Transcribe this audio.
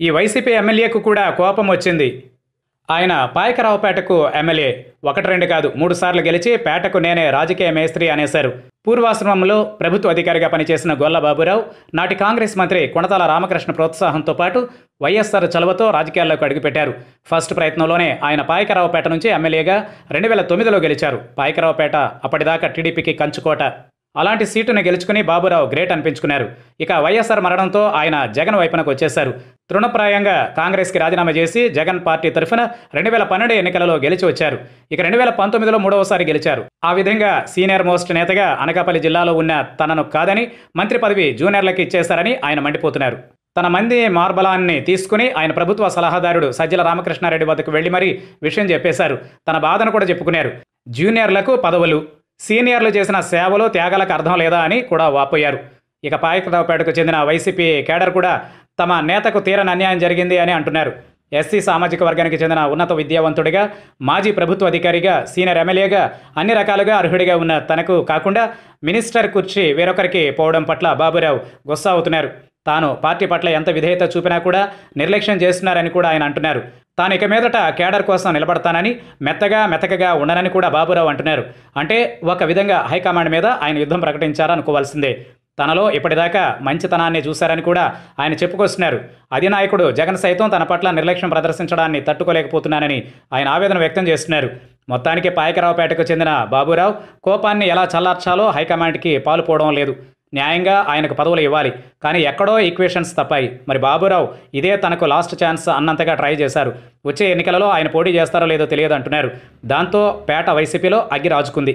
ఈ వైసీపీ ఎమ్మెల్యేకు కూడా కోపం వచ్చింది. ఆయన పాయకరావుపేటకు ఎమ్మెల్యే ఒకటి రెండు కాదు మూడు సార్లు గెలిచి పేటకు నేనే రాజకీయ మేస్త్రి అనేశారు. పూర్వాశ్రమంలో ప్రభుత్వ అధికారిగా పనిచేసిన గొల్లబాబురావు నాటి కాంగ్రెస్ మంత్రి కొణతాల రామకృష్ణ ప్రోత్సాహంతో పాటు వైఎస్ఆర్ చలవతో రాజకీయాల్లోకి అడుగుపెట్టారు. ఫస్ట్ ప్రయత్నంలోనే ఆయన పాయకరావుపేట నుంచి ఎమ్మెల్యేగా రెండు వేల తొమ్మిదిలో గెలిచారు. పాయకరావుపేట అప్పటిదాకా టీడీపీకి కంచుకోట. అలాంటి సీటును గెలుచుకుని బాబురావు గ్రేట్ అనిపించుకున్నారు. ఇక వైఎస్ఆర్ మరణంతో ఆయన జగన్ వైపునకు వచ్చేశారు. తృణప్రాయంగా కాంగ్రెస్కి రాజీనామా చేసి జగన్ పార్టీ తరఫున రెండు వేల పన్నెండు ఎన్నికలలో గెలిచి వచ్చారు. ఇక రెండు వేల పంతొమ్మిదిలో మూడవసారి గెలిచారు. ఆ విధంగా సీనియర్ మోస్ట్ నేతగా అనకాపల్లి జిల్లాలో ఉన్న తనను కాదని మంత్రి పదవి జూనియర్లకు ఇచ్చేశారని ఆయన మండిపోతున్నారు. తన మంది మార్బలాన్ని తీసుకుని ఆయన ప్రభుత్వ సలహాదారుడు సజ్జల రామకృష్ణారెడ్డి వద్దకు వెళ్ళి మరీ విషయం చెప్పేశారు. తన బాధను కూడా చెప్పుకున్నారు. జూనియర్లకు పదవులు సీనియర్లు చేసిన సేవలు త్యాగాలకు అర్థం లేదా అని కూడా వాపోయారు. ఇక పాయకరావుపేటకు చెందిన వైసీపీ కేడర్ కూడా తమ నేతకు తీరని అన్యాయం జరిగింది అని అంటున్నారు. ఎస్సీ సామాజిక వర్గానికి చెందిన ఉన్నత విద్యావంతుడిగా మాజీ ప్రభుత్వ అధికారిగా సీనియర్ ఎమ్మెల్యేగా అన్ని రకాలుగా అర్హుడిగా ఉన్న తనకు కాకుండా మినిస్టర్ కుర్చీ వేరొకరికి పోవడం పట్ల బాబురావు గుస్సా అవుతున్నారు. తాను పార్టీ పట్ల ఎంత విధేయత చూపినా కూడా నిర్లక్ష్యం చేస్తున్నారని కూడా ఆయన అంటున్నారు. తాను ఇక మీదట కేడర్ కోసం నిలబడతానని మెత్తగా మెతకగా ఉండనని కూడా బాబురావు అంటున్నారు. అంటే ఒక విధంగా హైకమాండ్ మీద ఆయన యుద్ధం ప్రకటించారనుకోవాల్సిందే. తనలో ఇప్పటిదాకా మంచితనాన్ని చూశారని కూడా ఆయన చెప్పుకొస్తున్నారు. అధినాయకుడు జగన్ సైతం తన పట్ల నిర్లక్ష్యం ప్రదర్శించడాన్ని తట్టుకోలేకపోతున్నానని ఆయన ఆవేదన వ్యక్తం చేస్తున్నారు. మొత్తానికి పాయకరావుపేటకు చెందిన బాబురావు కోపాన్ని ఎలా చల్లార్చాలో హైకమాండ్కి పాలుపోవడం లేదు. న్యాయంగా ఆయనకు పదవులు ఇవ్వాలి. కానీ ఎక్కడో ఈక్వేషన్స్ తప్పాయి. మరి బాబురావు ఇదే తనకు లాస్ట్ ఛాన్స్ అన్నంతగా ట్రై చేశారు. వచ్చే ఎన్నికలలో ఆయన పోటీ చేస్తారో లేదో తెలియదు అంటున్నారు దాంతో పేట వైసీపీలో అగ్గి రాజుకుంది.